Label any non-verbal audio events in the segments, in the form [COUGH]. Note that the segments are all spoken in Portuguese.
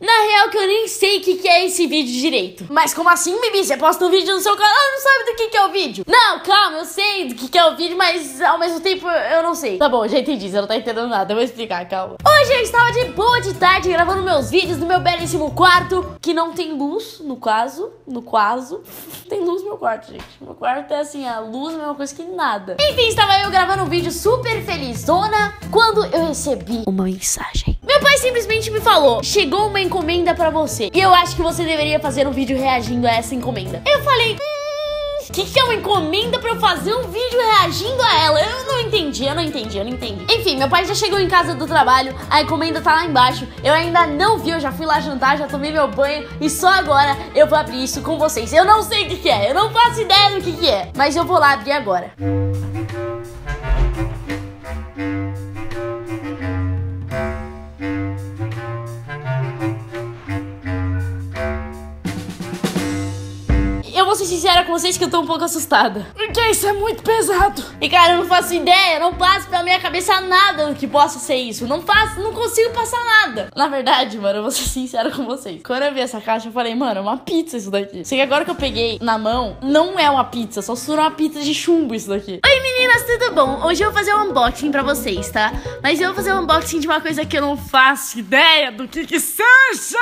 Na real que eu nem sei o que, que é esse vídeo direito. Mas como assim, Bibi? Você posta um vídeo no seu canal e não sabe do que, que é o vídeo? Não, calma, eu sei do que, que é o vídeo, mas ao mesmo tempo eu não sei. Tá bom, já entendi, você não tá entendendo nada, eu vou explicar, calma. Hoje eu estava de boa de tarde gravando meus vídeos no meu belíssimo quarto, que não tem luz, no caso, no caso. [LAUGHS] tem luz no meu quarto, gente. Meu quarto é assim, a luz é a mesma coisa que nada. Enfim, estava eu gravando um vídeo super felizona quando eu recebi uma mensagem. Meu pai simplesmente me falou: chegou uma encomenda pra você. E eu acho que você deveria fazer um vídeo reagindo a essa encomenda. Eu falei. O que, que é uma encomenda pra eu fazer um vídeo reagindo a ela? Eu não entendi, eu não entendi, eu não entendi. Enfim, meu pai já chegou em casa do trabalho, a encomenda tá lá embaixo. Eu ainda não vi, eu já fui lá jantar, já tomei meu banho e só agora eu vou abrir isso com vocês. Eu não sei o que, que é, eu não faço ideia do que, que é, mas eu vou lá abrir agora. Eu vou ser sincera com vocês que eu tô um pouco assustada. Porque isso é muito pesado. E cara, eu não faço ideia, não passa pela minha cabeça nada do que possa ser isso. Não faço, não consigo passar nada. Na verdade, mano, eu vou ser [LAUGHS] sincera com vocês. Quando eu vi essa caixa, eu falei, mano, é uma pizza isso daqui. Só que agora que eu peguei na mão, não é uma pizza, só se uma pizza de chumbo isso daqui. Oi, meninas, tudo bom? Hoje eu vou fazer um unboxing pra vocês, tá? Mas eu vou fazer um unboxing de uma coisa que eu não faço ideia do que que seja.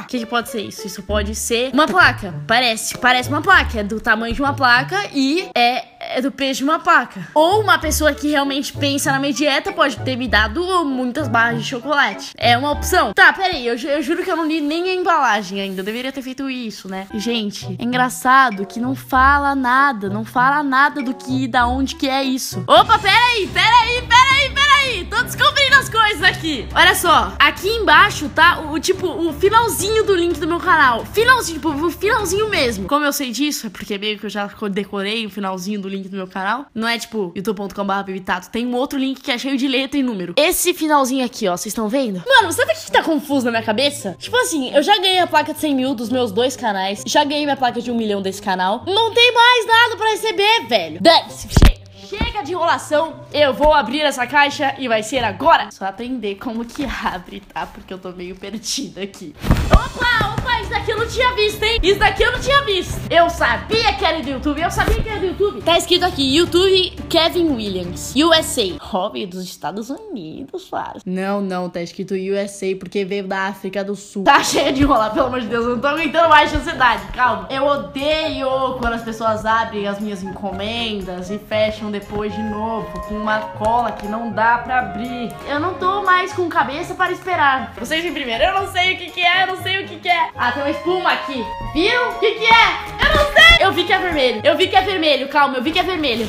O que, que pode ser isso? Isso pode ser uma placa. Parece, parece uma placa. É do tamanho de uma placa e é, é do peso de uma placa. Ou uma pessoa que realmente pensa na minha dieta pode ter me dado muitas barras de chocolate. É uma opção. Tá, peraí, eu, eu juro que eu não li nem a embalagem ainda. Eu deveria ter feito isso, né? Gente, é engraçado que não fala nada, não fala nada do que, da onde que é isso. Opa, peraí, peraí, peraí, peraí. Tô descobrindo aqui. Olha só, aqui embaixo tá o, tipo, o finalzinho do link do meu canal. Finalzinho, tipo, o finalzinho mesmo. Como eu sei disso, é porque meio que eu já decorei o finalzinho do link do meu canal. Não é tipo youtube.com.br bibitato. Tem um outro link que é cheio de letra e número. Esse finalzinho aqui, ó, vocês estão vendo? Mano, sabe o que tá confuso na minha cabeça? Tipo assim, eu já ganhei a placa de 100 mil dos meus dois canais. Já ganhei minha placa de um milhão desse canal. Não tem mais nada pra receber, velho. Dane-se. Chega de enrolação, eu vou abrir essa caixa e vai ser agora. Só aprender como que abre, tá? Porque eu tô meio perdida aqui. Opa, opa, isso daqui eu não tinha visto, hein? Isso daqui eu não tinha visto. Eu sabia que era do YouTube, eu sabia que era do YouTube. Tá escrito aqui, YouTube Kevin Williams, USA. Veio dos Estados Unidos, claro. Não, não, tá escrito USA porque veio da África do Sul. Tá cheia de enrolar, pelo amor de Deus, eu não tô aguentando mais de ansiedade, calma. Eu odeio quando as pessoas abrem as minhas encomendas e fecham depois de novo com uma cola que não dá pra abrir. Eu não tô mais com cabeça para esperar. Vocês em primeiro, eu não sei o que que é, eu não sei o que que é. Ah, tem uma espuma aqui. Viu? O que que é? Eu não sei. Eu vi que é vermelho. Eu vi que é vermelho, calma, eu vi que é vermelho.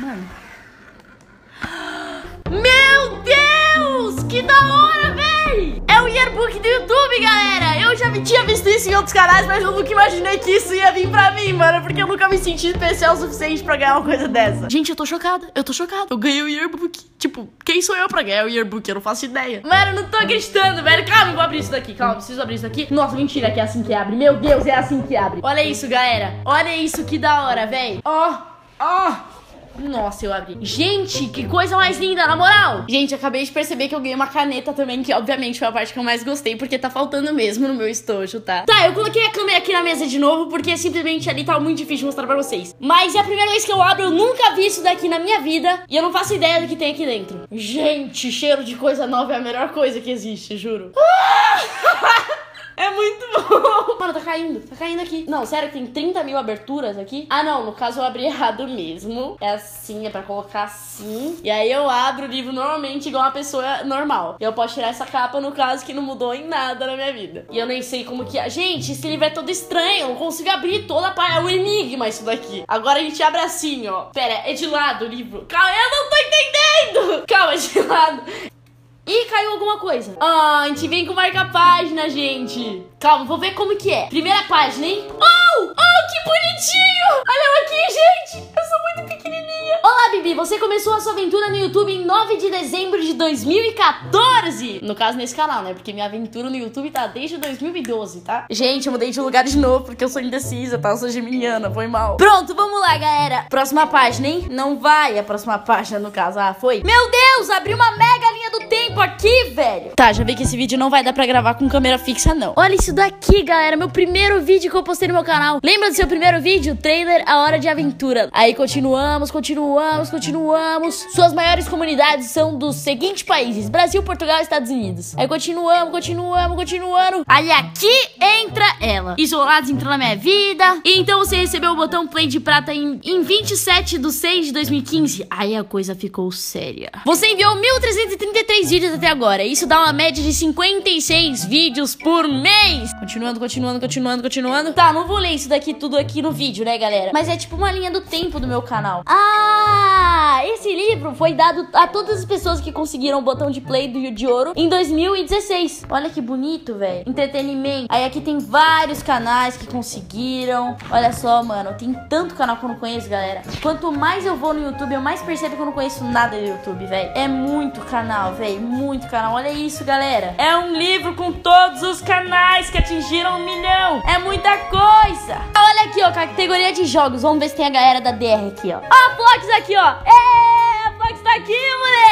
Mano. [GASPS] Meu Deus! Que da hora, véi! É o yearbook do YouTube, galera! Eu já tinha visto isso em outros canais, mas eu nunca imaginei que isso ia vir pra mim, mano. Porque eu nunca me senti especial o suficiente pra ganhar uma coisa dessa. Gente, eu tô chocada. Eu tô chocada. Eu ganhei o yearbook. Tipo, quem sou eu pra ganhar o yearbook? Eu não faço ideia. Mano, eu não tô acreditando, velho. Calma, eu vou abrir isso daqui. Calma, preciso abrir isso aqui. Nossa, mentira que é assim que abre. Meu Deus, é assim que abre. Olha isso, galera. Olha isso, que da hora, véi. Ó, ó. Nossa, eu abri. Gente, que coisa mais linda, na moral. Gente, acabei de perceber que eu ganhei uma caneta também, que obviamente foi a parte que eu mais gostei, porque tá faltando mesmo no meu estojo, tá? Tá, eu coloquei a câmera aqui na mesa de novo, porque simplesmente ali tá muito difícil de mostrar pra vocês. Mas é a primeira vez que eu abro, eu nunca vi isso daqui na minha vida, e eu não faço ideia do que tem aqui dentro. Gente, cheiro de coisa nova é a melhor coisa que existe, juro. [LAUGHS] É muito bom. Mano, tá caindo. Tá caindo aqui. Não, sério, tem 30 mil aberturas aqui. Ah, não. No caso, eu abri [LAUGHS] errado mesmo. É assim, é pra colocar assim. E aí eu abro o livro normalmente igual uma pessoa normal. Eu posso tirar essa capa, no caso, que não mudou em nada na minha vida. E eu nem sei como que é. Gente, esse livro é todo estranho. Eu não consigo abrir toda a parte. É um enigma isso daqui. Agora a gente abre assim, ó. Pera, é de lado o livro. Calma, eu não tô entendendo. Calma, é de lado. Ih, caiu alguma coisa. Ah, a gente vem com marca-página, gente. Calma, vou ver como que é. Primeira página, hein? Oh! Oh, que bonitinho! Olha aqui, gente. Eu sou muito pequenininha. Olá, Bibi. Você começou a sua aventura no YouTube em 9 de dezembro de 2014. No caso, nesse canal, né? Porque minha aventura no YouTube tá desde 2012, tá? Gente, eu mudei de lugar de novo porque eu sou indecisa, tá? Eu sou geminiana, foi mal. Pronto, vamos lá, galera. Próxima página, hein? Não vai a próxima página, no caso. Ah, foi. Meu Deus, abriu uma mega tempo aqui, velho. Tá, já vi que esse vídeo não vai dar pra gravar com câmera fixa, não. Olha isso daqui, galera. Meu primeiro vídeo que eu postei no meu canal. Lembra do seu primeiro vídeo? Trailer A Hora de Aventura. Aí continuamos, continuamos, continuamos. Suas maiores comunidades são dos seguintes países: Brasil, Portugal e Estados Unidos. Aí continuamos, continuamos, continuando. Aí aqui entra ela. Isolados entrou na minha vida. E então você recebeu o botão play de prata em, em 27 de 6 de 2015. Aí a coisa ficou séria. Você enviou 1.333 vídeos até agora. Isso dá uma média de 56 vídeos por mês. Continuando, continuando, continuando, continuando. Tá, não vou ler isso daqui tudo aqui no vídeo, né, galera? Mas é tipo uma linha do tempo do meu canal. Ah, esse livro foi dado a todas as pessoas que conseguiram o botão de play do de Ouro em 2016. Olha que bonito, velho. Entretenimento. Aí aqui tem vários canais que conseguiram. Olha só, mano. Tem tanto canal que eu não conheço, galera. Quanto mais eu vou no YouTube, eu mais percebo que eu não conheço nada do YouTube, velho. É muito canal, velho. Muito canal. Olha isso, galera. É um livro com todos os canais que atingiram um milhão. É muita coisa. Olha aqui, ó. Categoria de jogos. Vamos ver se tem a galera da DR aqui, ó. Ó, a Fox aqui, ó. É, aqui, moleque.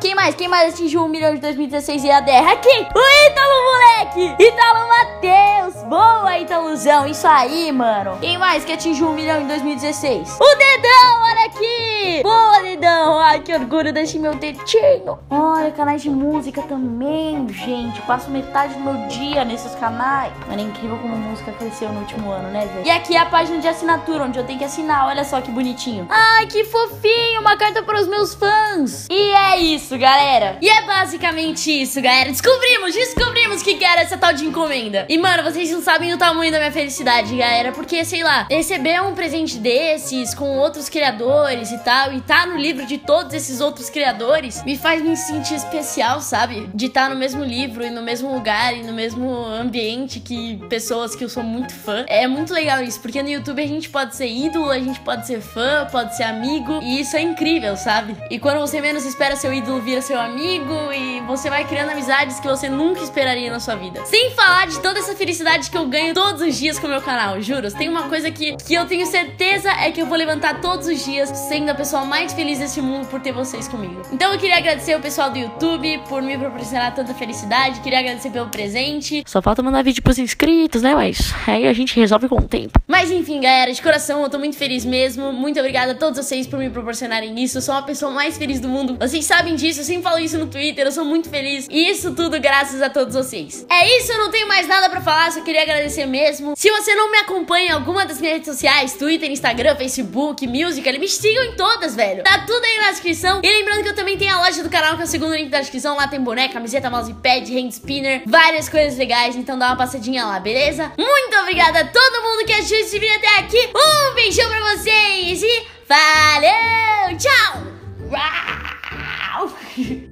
Quem mais? Quem mais atingiu um milhão de 2016 e a DR? Aqui. O Ítalo, moleque. Ítalo Matheus. Boa, Italuzão. Isso aí, mano. Quem mais que atingiu um milhão em 2016? O Dedão, olha aqui. Boa, Dedão. Ai, que orgulho desse meu dedinho. Olha, canais de música também, gente. Passo metade do meu dia nesses canais. Mano, é incrível como a música cresceu no último ano, né, velho? E aqui é a página de assinatura, onde eu tenho que assinar. Olha só que bonitinho. Ai, que fofinho. Uma carta para os meus fãs. E é isso, galera. E é basicamente isso, galera. Descobrimos, descobrimos que era essa tal de encomenda. E, mano, vocês não sabem o tamanho da minha felicidade, galera. Porque, sei lá, receber um presente desses com outros criadores e tal, e tá no livro de todos esses outros criadores, me faz me sentir especial, sabe? De estar no mesmo livro e no mesmo lugar e no mesmo ambiente que pessoas que eu sou muito fã. É muito legal isso, porque no YouTube a gente pode ser ídolo, a gente pode ser fã, pode ser amigo, e isso é incrível, sabe? E quando você menos espera seu ídolo vira seu amigo e você vai criando amizades que você nunca esperaria na sua vida. Sem falar de toda essa felicidade que eu ganho todos os dias com o meu canal, juro. Tem uma coisa que, que eu tenho certeza é que eu vou levantar todos os dias sendo a pessoa mais feliz desse mundo por ter vocês comigo. Então eu queria agradecer o pessoal do YouTube por me proporcionar tanta felicidade, queria agradecer pelo presente. Só falta mandar vídeo pros inscritos, né? Mas aí a gente resolve com o tempo. Mas enfim, galera, de coração, eu tô muito feliz mesmo. Muito obrigada a todos vocês por me proporcionarem isso. Eu sou a pessoa mais feliz do mundo. Vocês sabem disso, eu sempre falo isso no Twitter, eu sou muito feliz. E isso tudo graças a todos vocês. É isso, eu não tenho mais nada pra falar, só queria agradecer mesmo. Se você não me acompanha em alguma das minhas redes sociais, Twitter, Instagram, Facebook, Musical, me sigam em todas, velho. Tá tudo aí na descrição. E lembrando que eu também tenho a loja do canal, que é o segundo link da descrição. Lá tem boneca, camiseta, mousepad, hand spinner, várias coisas legais. Então dá uma passadinha lá, beleza? Muito obrigada a todo mundo que assistiu esse vídeo até aqui. Um beijão pra vocês e valeu! Tchau! Wauw!